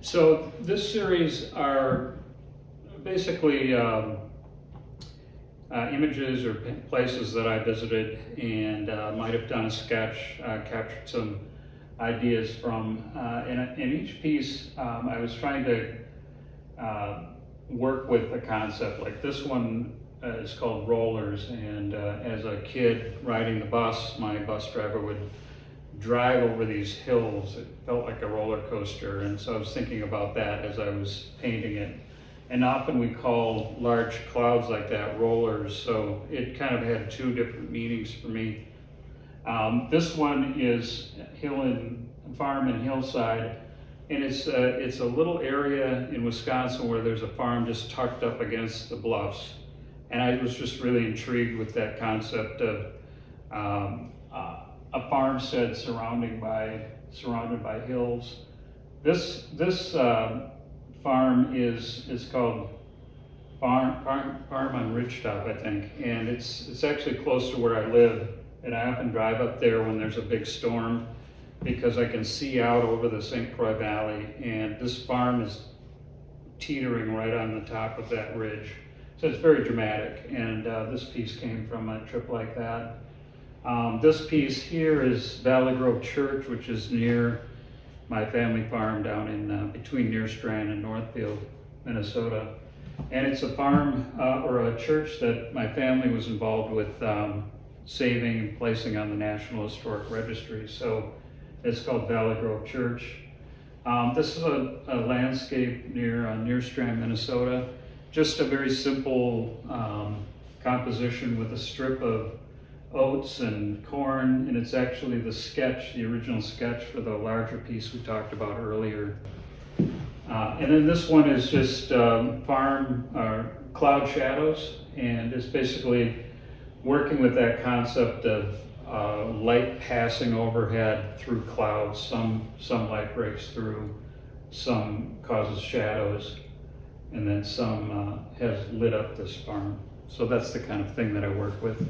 So this series are basically um, uh, images or places that I visited and uh, might have done a sketch, uh, captured some ideas from. Uh, in, in, each piece, um, I was trying to uh, work with a concept. Like this one uh, is called Rollers, and as a kid riding the bus, my bus driver would drive over these hills. It felt like a roller coaster, and so I was thinking about that as I was painting it. And often we call large clouds like that rollers, so it kind of had two different meanings for me. Um, this one is Hill and Farm and Hillside, and it's a, it's a little area in Wisconsin where there's a farm just tucked up against the bluffs. And I was just really intrigued with that concept of um, uh, a farmstead surrounding by surrounded by hills. This this uh, farm is is called Farm Farm Farm on Ridgetop, I think, and it's it's actually close to where I live. And I often drive up there when there's a big storm because I can see out over the St. Croix Valley, and this farm is teetering right on the top of that ridge. So it's very dramatic, and uh, this piece came from a trip like that. Um, this piece here is Valley Grove Church, which is near my family farm down in uh, between Nerstrand and Northfield, Minnesota. And it's a farm uh, or a church that my family was involved with um, saving and placing on the National Historic Registry. So it's called Valley Grove Church. Um, this is a, a, landscape near uh, Nerstrand, Minnesota. Just a very simple um, composition with a strip of oats and corn, and it's actually the sketch, the original sketch for the larger piece we talked about earlier. Uh, and then this one is just um, farm uh, cloud shadows, and it's basically working with that concept of uh, light passing overhead through clouds. Some some light breaks through, some causes shadows, and then some uh, has lit up this farm. So that's the kind of thing that I work with.